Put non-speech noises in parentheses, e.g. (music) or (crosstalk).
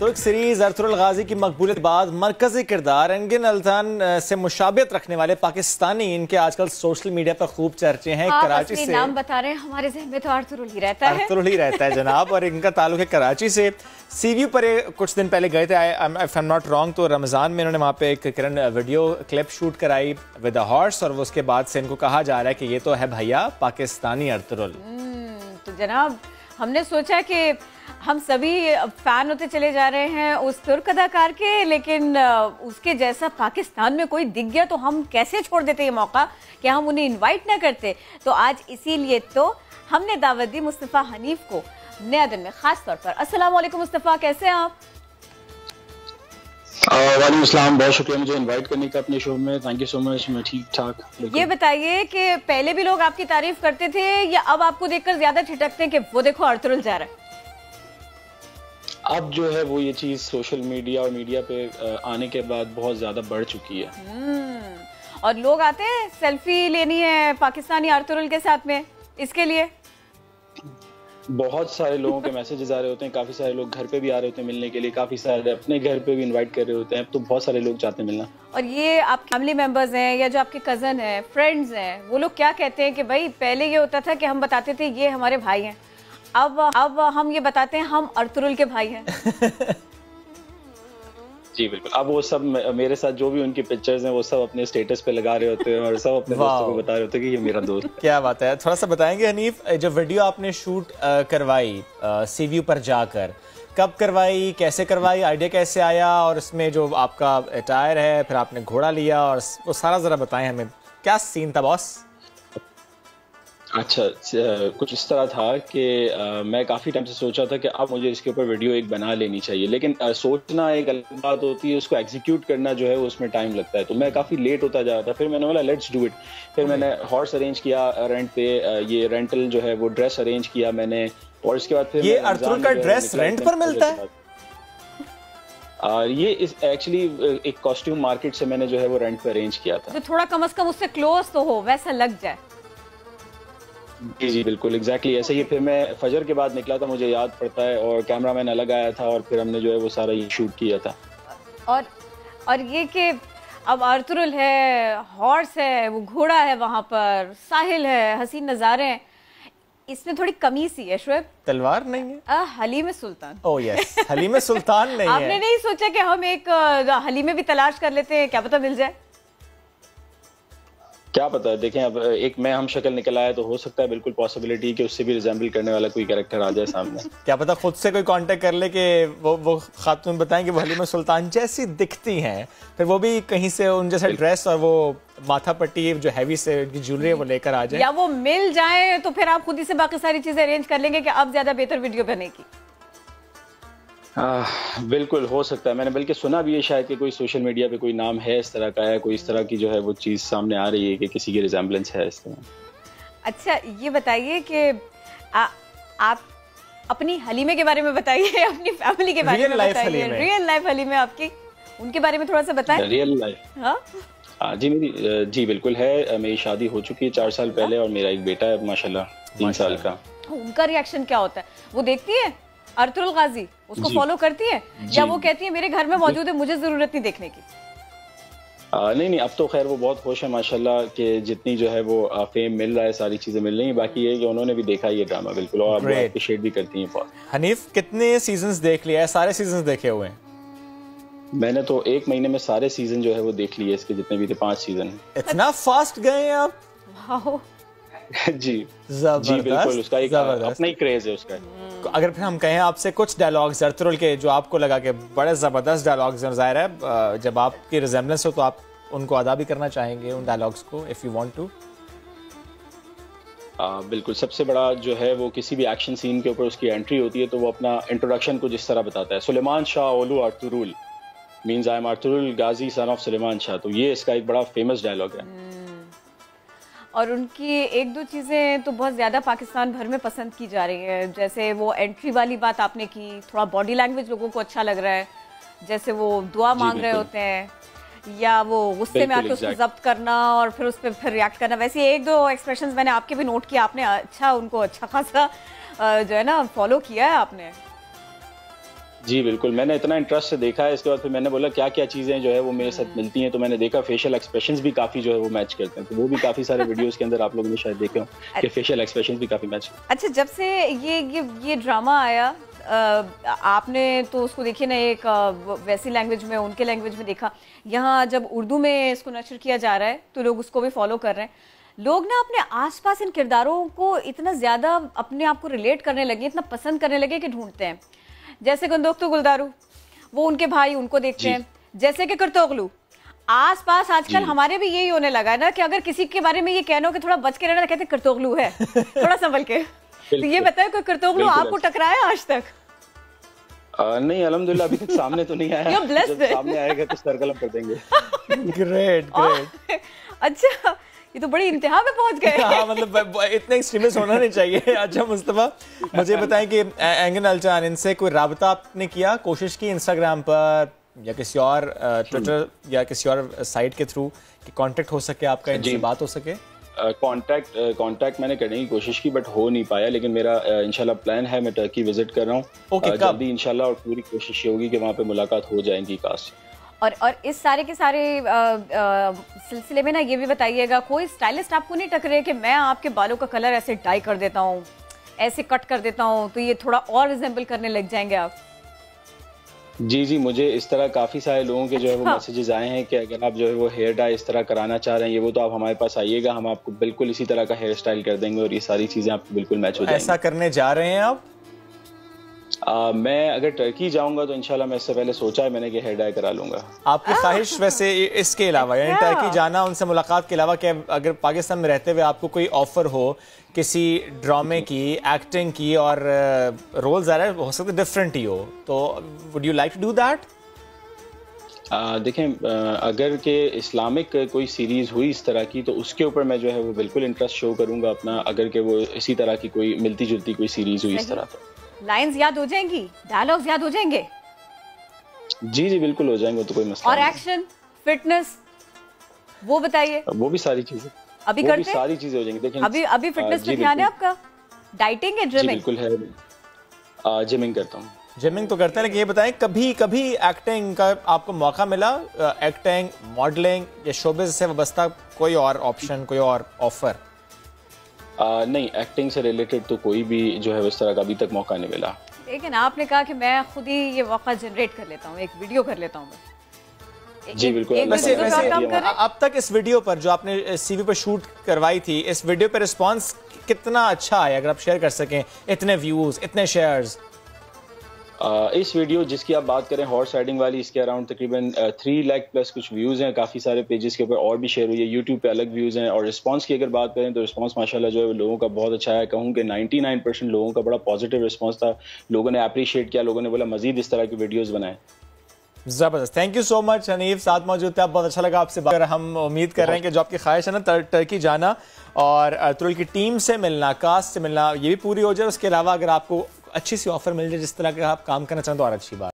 तुर्क सीरीज़ अरतुल गाजी की मकबूलियत बाद मरकजी किरदार एंगिन अल्तान से मुशाबियत रखने वाले पाकिस्तानी इनके आजकल सोशल मीडिया पर खूब चर्चे हैं कराची से। नाम बता रहे हैं हमारे जहन में तो अरतुल ही रहता है। अरतुल ही रहता है जनाब और इनका ताल्लुक है कराची से। सीव्यू पर कुछ दिन पहले गए थे आई एम नॉट रॉन्ग तो रमज़ान में इन्होंने वहाँ पे एक किरण वीडियो क्लिप शूट कराई विद अ हॉर्स और उसके बाद से इनको कहा जा रहा है कि ये तो है भैया पाकिस्तानी अरतुल हम्म, तो जनाब हमने सोचा कि हम सभी फ़ैन होते चले जा रहे हैं उस तुर्क अदाकार के लेकिन उसके जैसा पाकिस्तान में कोई दिख गया तो हम कैसे छोड़ देते ये मौका कि हम उन्हें इनवाइट ना करते? तो आज इसीलिए तो हमने दावत दी मुस्तफ़ा हनीफ को नया दिन में खास तौर पर। अस्सलाम वालेकुम मुस्तफ़ा कैसे हैं आप? वालेकुम अस्सलाम बहुत शुक्रिया मुझे इनवाइट करने का अपने शो में। थैंक यू सो मच मैं ठीक ठाक ये बताइए कि पहले भी लोग आपकी तारीफ़ करते थे या अब आपको देखकर ज़्यादा ठिठकते हैं कि वो देखो अरतुल जा रहा है? अब जो है वो ये चीज़ सोशल मीडिया और मीडिया पे आने के बाद बहुत ज़्यादा बढ़ चुकी है। हम्म, और लोग आते हैं सेल्फी लेनी है पाकिस्तानी अरतुल के साथ में इसके लिए? बहुत सारे लोगों के मैसेजेस आ रहे होते हैं काफ़ी सारे लोग घर पे भी आ रहे होते हैं मिलने के लिए काफ़ी सारे अपने घर पे भी इनवाइट कर रहे होते हैं अब तो बहुत सारे लोग चाहते हैं मिलना। और ये आप फैमिली मेंबर्स हैं या जो आपके कज़न हैं फ्रेंड्स हैं वो लोग क्या कहते हैं कि भाई पहले ये होता था कि हम बताते थे ये हमारे भाई हैं। अब अब हम ये बताते हैं हम अरतुल के भाई हैं। (laughs) जी बिल्कुल। अब वो सब मेरे साथ जो भी उनकी पिक्चर्स हैं वो सब अपने स्टेटस पे लगा रहे होते हैं और सब अपने दोस्तों को बता रहे होते हैं कि ये मेरा दोस्त (laughs) क्या बात है। थोड़ा सा बताएँगे हनीफ जो वीडियो आपने शूट करवाई सीव्यू पर जाकर कब करवाई कैसे करवाई आइडिया कैसे आया और इसमें जो आपका टायर है फिर आपने घोड़ा लिया और वो सारा जरा बताएँ हमें। क्या सीन था बॉस अच्छा कुछ इस तरह था कि मैं काफ़ी टाइम से सोचा था कि अब मुझे इसके ऊपर वीडियो एक बना लेनी चाहिए लेकिन सोचना एक अलग बात होती है उसको एग्जीक्यूट करना जो है वो उसमें टाइम लगता है। तो मैं काफ़ी लेट होता जा रहा था फिर मैंने बोला लेट्स डू इट फिर मैंने हॉर्स अरेंज किया रेंट पे ये रेंटल जो है वो ड्रेस अरेंज किया मैंने और इसके बाद फिर ये का ड्रेस रेंट पर मिलता है? अ, ये इस एक्चुअली एक कॉस्ट्यूम मार्केट से मैंने जो है वो रेंट पे अरेंज किया था। जो थोड़ा कम अज कम उससे क्लोज तो हो वैसा लग जाए। जी जी बिल्कुल एग्जैक्टली exactly, ऐसे ही फिर मैं फजर के बाद निकला था मुझे याद पड़ता है और कैमरा मैन अलग आया था और फिर हमने जो है वो सारा ये शूट किया था। और और ये कि अब अरतुल है हॉर्स है वो घोड़ा है वहाँ पर साहिल है हसीन नज़ारे हैं। इसमें थोड़ी कमी सी है शुएब। तलवार नहीं है? अ, Halime Sultan. Oh yes Halime Sultan नहीं (laughs) आपने है नहीं सोचा कि हम एक हलीमे भी तलाश कर लेते हैं क्या पता मिल जाए? क्या पता है? देखें अब एक मैं हम शक्ल निकल आया तो हो सकता है बिल्कुल पॉसिबिलिटी कि उससे भी रिजेंबल करने वाला कोई कैरेक्टर आ जाए सामने। (laughs) क्या पता खुद से कोई कांटेक्ट कर ले कि वो वो खातून बताएँ कि वो हलीमा सुल्तान जैसी दिखती हैं फिर वो भी कहीं से उन जैसा ड्रेस और वो माथा पट्टी जो हैवी से ज्वेलरी है वो लेकर आ जाए। या वो मिल जाए तो फिर आप खुद ही से बाकी सारी चीज़ें अरेंज कर लेंगे कि अब ज़्यादा बेहतर वीडियो बनेगी। आह, बिल्कुल हो सकता है। मैंने बल्कि सुना भी है शायद कि कोई सोशल मीडिया पे कोई नाम है इस तरह का है कोई इस तरह की जो है वो चीज़ सामने आ रही है कि किसी की रिजेंबलेंस है इस तरह। अच्छा ये बताइए कि आप अपनी हलीमे के बारे में बताइए (laughs) अपनी फैमिली के बारे में बताइए। रियल लाइफ हलीमे आपकी उनके बारे में थोड़ा सा बताएँ। रियल लाइफ हाँ। हाँ जी मेरी जी बिल्कुल है। मेरी शादी हो चुकी है चार साल पहले और मेरा एक बेटा है माशाल्लाह तीन साल का। उनका रिएक्शन क्या होता है? वो देखती है? अरतुल गाजी उसको फॉलो करती है? या वो कहती है मेरे घर में मौजूद है मुझे ज़रूरत नहीं देखने की? आ, नहीं नहीं अब तो खैर वो बहुत खुश है माशाल्लाह कि जितनी जो है वो फेम मिल रहा है सारी चीज़ें मिल रही हैं। बाकी ये है कि उन्होंने भी देखा ये ड्रामा बिल्कुल और. अप्रिशिएट भी करती हैं बहुत हनीफ कितने सीजन्स देख लिया है सारे सीजन्स देखे हुए हैं। मैंने तो एक महीने में सारे सीज़न जो है वो देख लिए इसके जितने भी थे पाँच सीज़न इतना फास्ट गए हैं आप? (laughs) जी। जी बिल्कुल उसका एक अपना ही क्रेज है उसका। अगर फिर हम कहें आपसे कुछ डायलॉग्स अरतुल के जो आपको लगा कि बड़े ज़बरदस्त डायलॉग्स हैं ज़ाहिर है जब आपकी रिजेम्बलेंस हो तो आप उनको अदा भी करना चाहेंगे उन डायलॉग्स को if you want to uh, बिल्कुल सबसे बड़ा जो है वो किसी भी एक्शन सीन के ऊपर उसकी एंट्री होती है तो वो अपना इंट्रोडक्शन को जिस तरह बताता है। Suleyman Shah Oglu Ertugrul means I am Ertugrul Ghazi son of Suleyman Shah. तो ये इसका एक बड़ा फ़ेमस डायलॉग है। और उनकी एक दो चीज़ें तो बहुत ज़्यादा पाकिस्तान भर में पसंद की जा रही है। जैसे वो एंट्री वाली बात आपने की थोड़ा बॉडी लैंग्वेज लोगों को अच्छा लग रहा है। जैसे वो दुआ मांग रहे होते हैं या वो गुस्से में आके उसको जब्त करना और फिर उस पर फिर रिएक्ट करना। वैसे एक दो एक्सप्रेशन मैंने आपके भी नोट किया आपने अच्छा उनको अच्छा खासा जो है ना फॉलो किया है आपने। जी बिल्कुल। मैंने इतना इंटरेस्ट से देखा है इसके बाद फिर मैंने बोला क्या क्या चीज़ें जो है वो मेरे साथ मिलती हैं? तो मैंने देखा फेशियल एक्सप्रेशन भी काफ़ी जो है वो मैच करते हैं। तो वो भी काफ़ी सारे वीडियोस के अंदर आप लोगों ने शायद देखे हो कि फेशियल एक्सप्रेशन भी काफ़ी मैच अच्छा जब से ये ये ये ड्रामा आया आपने तो उसको देखिए ना एक वैसी लैंग्वेज में उनके लैंग्वेज में देखा। यहाँ जब उर्दू में इसको नशर किया जा रहा है तो लोग उसको भी फॉलो कर रहे हैं। लोग ना अपने आसपास इन किरदारों को इतना ज़्यादा अपने आप को रिलेट करने लगे इतना पसंद करने लगे कि ढूंढते हैं। जैसे गंदोख तो गुलदारू वो उनके भाई उनको देखते हैं जैसे कि करतोगलू। आस पास आजकल हमारे भी यही होने लगा है ना कि अगर किसी के बारे में ये कहना हो कि थोड़ा बच के रहना कहते करतोगलू है (laughs) थोड़ा संभल के। तो ये बताए कोई करतोगलू आपको टकराया आज तक? आ, नहीं अलहमदुल्ला अभी तक सामने तो नहीं आया। (laughs) सामने आएगा तो सरकलम कर देंगे। (laughs) ग्रेट ग्रेट अच्छा ये तो बड़ी इंतहा में पहुँच गए। (laughs) हाँ मतलब इतने एक्सट्रीमिस्ट होना नहीं चाहिए। (laughs) अच्छा मुस्तफ़ा मुझे (laughs) बताएँ कि एंगन अलचान इनसे कोई रबता आपने किया कोशिश की इंस्टाग्राम पर या किसी और ट्विटर या किसी और साइट के थ्रू कि कांटेक्ट हो सके आपका इनसे बात हो सके? कांटेक्ट uh, कांटेक्ट uh, मैंने करने की कोशिश की बट हो नहीं पाया लेकिन मेरा uh, इंशाल्लाह प्लान है मैं टर्की विज़िट कर रहा हूँ। Okay, uh, जल्दी इंशाल्लाह और पूरी कोशिश होगी कि वहाँ पे मुलाकात हो जाएगी कास्ट और और इस सारे के सारे सिलसिले में ना ये भी बताइएगा कोई स्टाइलिस्ट आपको नहीं टकरे कि मैं आपके बालों का कलर ऐसे डाई कर देता हूँ ऐसे कट कर देता हूँ तो ये थोड़ा और रिजेंबल करने लग जाएँगे आप। जी जी मुझे इस तरह काफ़ी सारे लोगों के जो है वो। मैसेजेस आए हैं कि अगर आप जो है वो हेयर डाई इस तरह कराना चाह रहे हैं ये वो तो आप हमारे पास आइएगा हम आपको बिल्कुल इसी तरह का हेयर स्टाइल कर देंगे और ये सारी चीज़ें आपको बिल्कुल मैच हो जाएँगी। ऐसा करने जा रहे हैं आप? आ, मैं अगर टर्की जाऊँगा तो इंशाल्लाह मैं इससे पहले सोचा है मैंने कि हेयर डाई करा लूँगा। आपकी ख्वाहिश वैसे इसके अलावा यानी टर्की जाना उनसे मुलाकात के अलावा क्या अगर पाकिस्तान में रहते हुए आपको कोई ऑफ़र हो किसी ड्रामे की एक्टिंग की और रोल ज़्यादा हो सकते डिफरेंट ही हो तो would you like to do that देखें अगर के इस्लामिक कोई सीरीज़ हुई इस तरह की तो उसके ऊपर मैं जो है वो बिल्कुल इंटरेस्ट शो करूँगा अपना अगर के वो इसी तरह की कोई मिलती जुलती कोई सीरीज़ हुई इस तरह तो। लाइंस याद हो जाएँगी डायलॉग्स याद हो जाएँगे। जी जी बिल्कुल हो जाएँगे तो कोई मसला और एक्शन फिटनेस वो बताइए। वो भी सारी चीज़ें अभी करते हैं? सारी चीज़ें हो जाएँगी। देखिए अभी अभी फिटनेस पे ध्यान है आपका? डाइटिंग है जिमिंग बिल्कुल है। जिमिंग करता हूँ। जिमिंग तो करते हैं लेकिन ये बताएँ कभी कभी एक्टिंग का आपको मौका मिला? एक्टिंग मॉडलिंग या शोबिज से वाबस्ता कोई और ऑप्शन कोई और ऑफ़र आ, नहीं एक्टिंग से रिलेटेड तो कोई भी जो है उस तरह का अभी तक मौका नहीं मिला। लेकिन आपने कहा कि मैं खुद ही ये मौका जनरेट कर लेता हूँ एक वीडियो कर लेता हूँ जी बिल्कुल। वैसे वैसे अब तक इस वीडियो पर जो आपने सीवी पर शूट करवाई थी इस वीडियो पर रिस्पांस कितना अच्छा है अगर आप शेयर कर सकें इतने व्यूज़ इतने शेयर्स इस वीडियो जिसकी आप बात करें हॉर्स राइडिंग वाली, इसके अराउंड तकरीबन थ्री लाख प्लस कुछ व्यूज़ हैं। काफ़ी सारे पेजेस के ऊपर और भी शेयर हुई है। यूट्यूब पे अलग व्यूज़ हैं और रिस्पांस की अगर बात करें तो रिस्पांस माशाल्लाह जो है लोगों का बहुत अच्छा है। कहूँ कि 99 परसेंट लोगों का बड़ा पॉजिटिव रिस्पॉन्स था। लोगों ने अप्रिशिएट किया, लोगों ने बोला, मजीद इस तरह की वीडियोज़ बनाए। ज़बरदस्त। Thank you so much Hanif साथ मौजूद थे, आप बहुत अच्छा लगा आपसे बात। हम उम्मीद कर रहे हैं कि जो आपकी ख्वाहिश है ना टर्की जाना और तुरुल की टीम से मिलना कास्ट से मिलना, ये भी पूरी हो जाए। उसके अलावा अगर आपको अच्छी सी ऑफ़र मिल जाए जिस तरह का आप काम करना चाहें तो और अच्छी बात